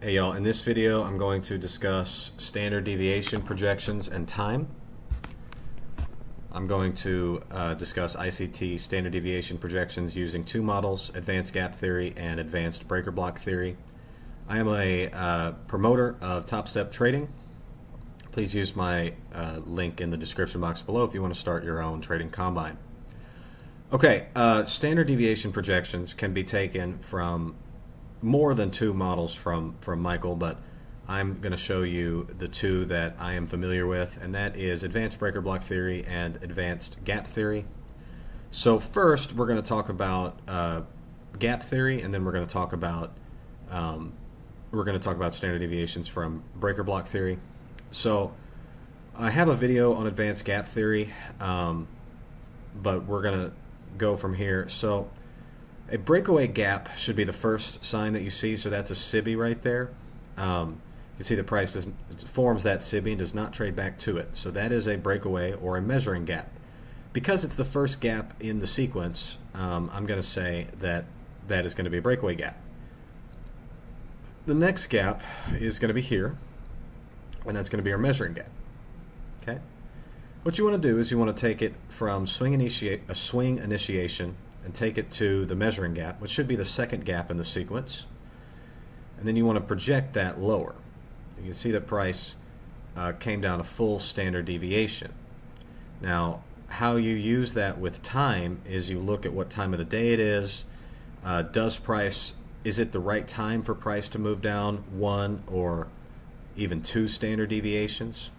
Hey y'all, in this video I'm going to discuss standard deviation projections and time. I'm going to uh, discuss ICT standard deviation projections using two models, advanced gap theory and advanced breaker block theory. I am a uh, promoter of Top Step Trading. Please use my uh, link in the description box below if you want to start your own trading combine. Okay, uh, standard deviation projections can be taken from more than two models from, from Michael, but I'm going to show you the two that I am familiar with, and that is advanced breaker block theory and advanced gap theory. So first, we're going to talk about uh, gap theory, and then we're going to talk about um, we're going to talk about standard deviations from breaker block theory. So I have a video on advanced gap theory, um, but we're going to go from here. So a breakaway gap should be the first sign that you see. So that's a SIBI right there. Um, you can see the price does, forms that SIBI and does not trade back to it. So that is a breakaway or a measuring gap. Because it's the first gap in the sequence, um, I'm going to say that that is going to be a breakaway gap. The next gap is going to be here, and that's going to be our measuring gap. Okay. What you want to do is you want to take it from swing initiate a swing initiation and take it to the measuring gap, which should be the second gap in the sequence. And then you want to project that lower. You can see the price uh, came down a full standard deviation. Now, how you use that with time is you look at what time of the day it is. Uh, does price, is it the right time for price to move down one or even two standard deviations?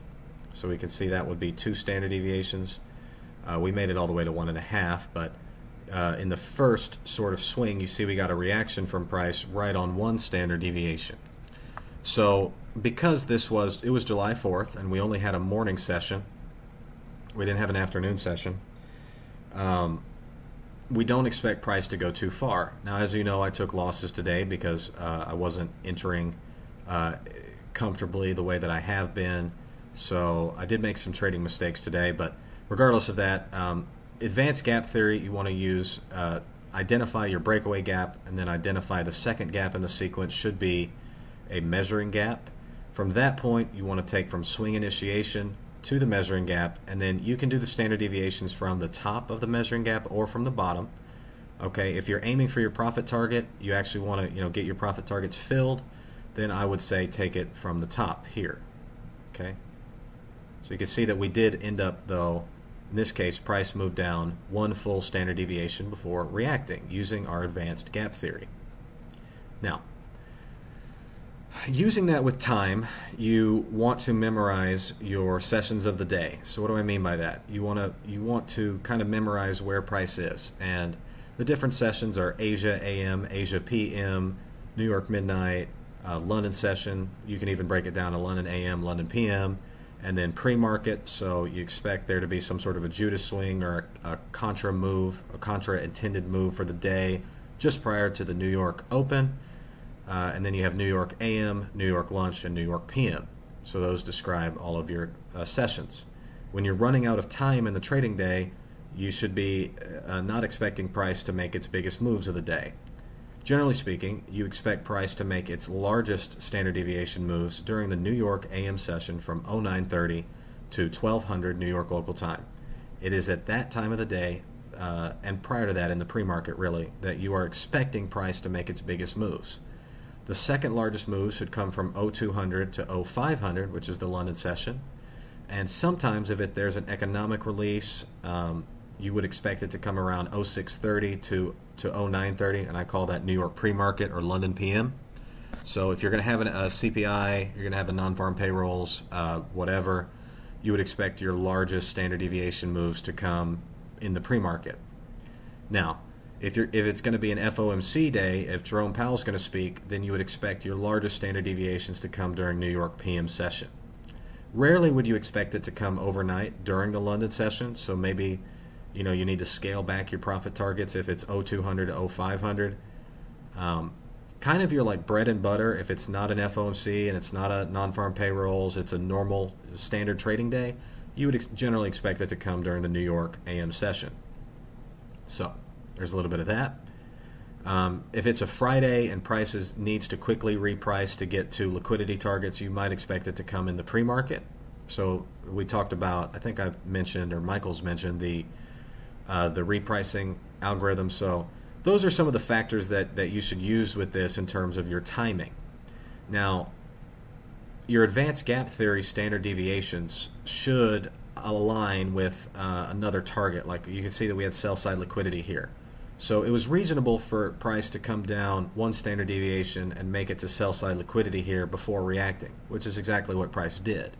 So we can see that would be two standard deviations. Uh, we made it all the way to one and a half, but uh, in the first sort of swing, you see we got a reaction from price right on one standard deviation. So because this was it was July 4th and we only had a morning session, we didn't have an afternoon session. Um, we don't expect price to go too far. Now, as you know, I took losses today because uh, I wasn't entering uh, comfortably the way that I have been. So I did make some trading mistakes today, but regardless of that, um, advanced gap theory, you want to use uh, identify your breakaway gap and then identify the second gap in the sequence should be a measuring gap. From that point, you want to take from swing initiation to the measuring gap, and then you can do the standard deviations from the top of the measuring gap or from the bottom. Okay, if you're aiming for your profit target, you actually want to you know get your profit targets filled, then I would say take it from the top here. Okay, so you can see that we did end up though. In this case, price moved down one full standard deviation before reacting using our advanced gap theory. Now, Using that with time, you want to memorize your sessions of the day. So what do I mean by that? You want to you want to kind of memorize where price is, and the different sessions are Asia AM, Asia PM, New York midnight, uh, London session. You can even break it down to London AM, London PM, and then pre-market. So you expect there to be some sort of a Judas swing or a, a contra move, a contra intended move for the day just prior to the New York Open uh, and then you have New York AM, New York Lunch, and New York PM. So those describe all of your uh, sessions. When you're running out of time in the trading day, you should be uh, not expecting price to make its biggest moves of the day. Generally speaking, you expect price to make its largest standard deviation moves during the New York AM session from 0930 to 1200 New York local time. It is at that time of the day, uh, and prior to that in the pre market really, that you are expecting price to make its biggest moves. The second largest move should come from 0200 to 0500, which is the London session. And sometimes, if it, there's an economic release, um, you would expect it to come around 0630 to, to 0930, and I call that New York pre-market or London PM. So if you're going to have an, a CPI, you're going to have a non-farm payrolls, uh, whatever, you would expect your largest standard deviation moves to come in the pre-market. Now, if you're if it's going to be an FOMC day, if Jerome Powell's going to speak, then you would expect your largest standard deviations to come during New York PM session. Rarely would you expect it to come overnight during the London session, so maybe you know you need to scale back your profit targets if it's 0200 to 0500. Um, kind of your like bread and butter if it's not an FOMC and it's not a non-farm payrolls, it's a normal standard trading day, you would ex generally expect it to come during the New York AM session. So, there's a little bit of that. Um, if it's a Friday and prices needs to quickly reprice to get to liquidity targets, you might expect it to come in the pre-market. So we talked about, I think I've mentioned or Michael's mentioned the uh, the repricing algorithm. So those are some of the factors that, that you should use with this in terms of your timing. Now, your advanced gap theory standard deviations should align with uh, another target. Like you can see that we had sell side liquidity here. So it was reasonable for price to come down one standard deviation and make it to sell side liquidity here before reacting, which is exactly what price did.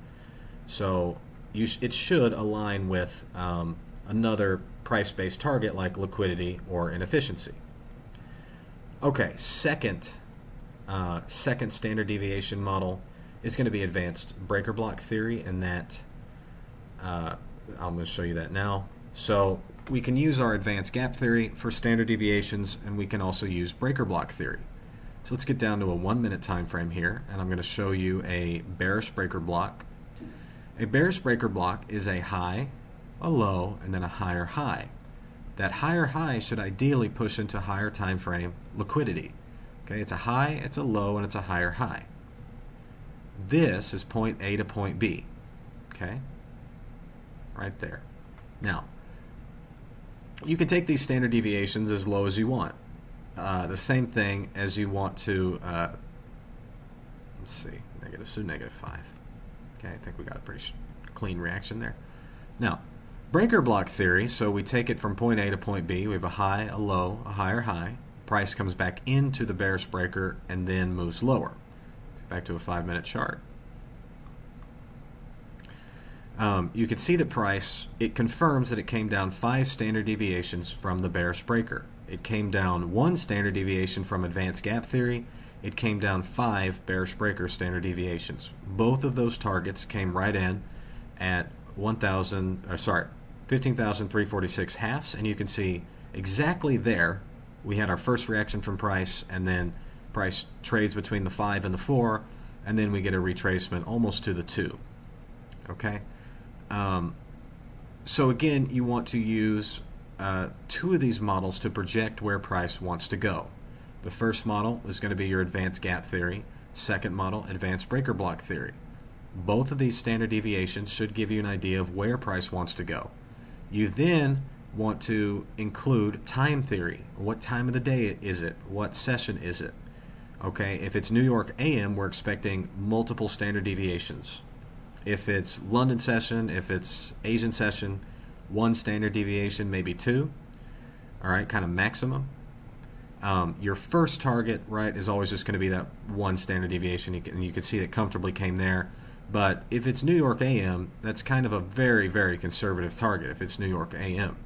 So sh it should align with um, another price-based target like liquidity or inefficiency. Okay, second, uh, second standard deviation model is going to be advanced breaker block theory, and that uh, I'm going to show you that now. So we can use our advanced gap theory for standard deviations, and we can also use breaker block theory. So let's get down to a one minute time frame here, and I'm going to show you a bearish breaker block. A bearish breaker block is a high, a low, and then a higher high. That higher high should ideally push into higher time frame liquidity. Okay, it's a high, it's a low, and it's a higher high. This is point A to point B. Okay, right there. Now, you can take these standard deviations as low as you want. Uh, the same thing as you want to, uh, let's see, negative 2, negative 5. Okay, I think we got a pretty clean reaction there. Now, breaker block theory, so we take it from point A to point B. We have a high, a low, a higher high. Price comes back into the bearish breaker and then moves lower. Back to a five minute chart. Um, you can see the price, it confirms that it came down five standard deviations from the bearish breaker. It came down one standard deviation from advanced gap theory. It came down five bearish breaker standard deviations. Both of those targets came right in at 1,000, or sorry, 15,346 halves, and you can see exactly there we had our first reaction from price, and then price trades between the 5 and the 4, and then we get a retracement almost to the 2. Okay? Um, so again, you want to use uh, two of these models to project where price wants to go. The first model is going to be your advanced gap theory. Second model, advanced breaker block theory. Both of these standard deviations should give you an idea of where price wants to go. You then want to include time theory. What time of the day is it? What session is it? Okay, if it's New York AM, we're expecting multiple standard deviations. If it's London session, if it's Asian session, one standard deviation, maybe two. All right, kind of maximum. Um, your first target, right, is always just going to be that one standard deviation, and you can see that comfortably came there. But if it's New York AM, that's kind of a very, very conservative target. If it's New York AM,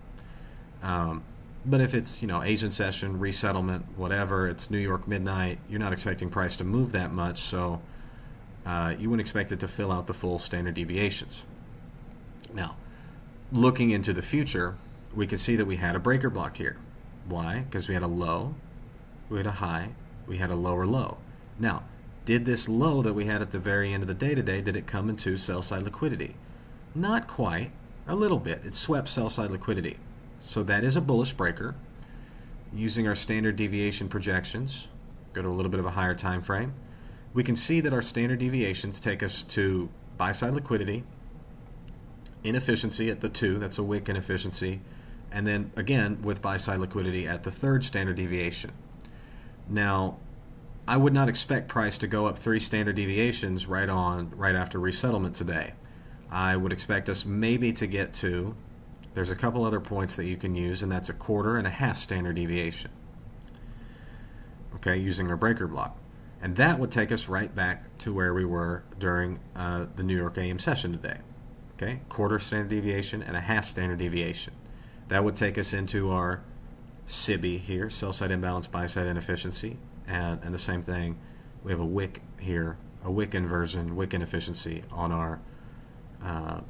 um, but if it's you know Asian session, resettlement, whatever, it's New York midnight. You're not expecting price to move that much, so uh, you wouldn't expect it to fill out the full standard deviations. Now, looking into the future, we can see that we had a breaker block here. Why? Because we had a low, we had a high, we had a lower low. Now, did this low that we had at the very end of the day today, did it come into sell side liquidity? Not quite, a little bit. It swept sell side liquidity. So that is a bullish breaker. Using our standard deviation projections, go to a little bit of a higher time frame we can see that our standard deviations take us to buy side liquidity, inefficiency at the two, that's a wick inefficiency, and then again with buy side liquidity at the third standard deviation. Now, I would not expect price to go up three standard deviations right on right after resettlement today. I would expect us maybe to get to there's a couple other points that you can use and that's a quarter and a half standard deviation. Okay, using our breaker block. And that would take us right back to where we were during uh, the New York AM session today. Okay, quarter standard deviation and a half standard deviation. That would take us into our SIBI here, sell side imbalance, buy side inefficiency, and, and the same thing, we have a wick here, a wick inversion, wick inefficiency on our uh,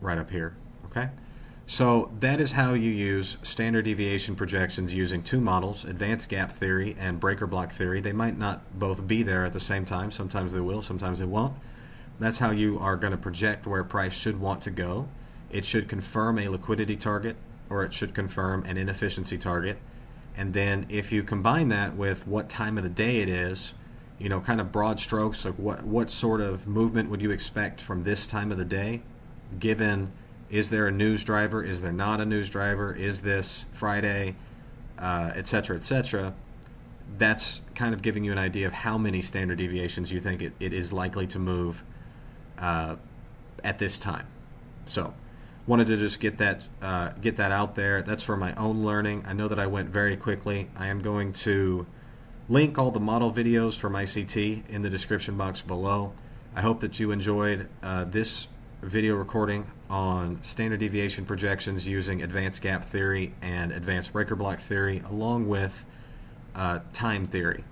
right up here. Okay. So that is how you use standard deviation projections using two models, advanced gap theory and breaker block theory. They might not both be there at the same time. Sometimes they will, sometimes they won't. That's how you are going to project where price should want to go. It should confirm a liquidity target or it should confirm an inefficiency target. And then if you combine that with what time of the day it is, you know, kind of broad strokes, like what, what sort of movement would you expect from this time of the day, given is there a news driver, is there not a news driver, is this Friday, uh, et cetera, et cetera. That's kind of giving you an idea of how many standard deviations you think it, it is likely to move uh, at this time. So, wanted to just get that uh, get that out there. That's for my own learning. I know that I went very quickly. I am going to link all the model videos from ICT in the description box below. I hope that you enjoyed uh, this video recording on standard deviation projections using advanced gap theory and advanced breaker block theory, along with uh, time theory.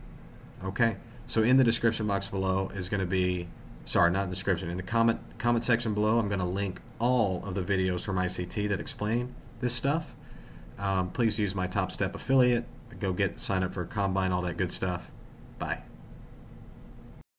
Okay, so in the description box below is going to be sorry, not in the description. In the comment comment section below, I'm going to link all of the videos from ICT that explain this stuff. Um, please use my Top Step affiliate. Go get sign up for Combine, all that good stuff. Bye.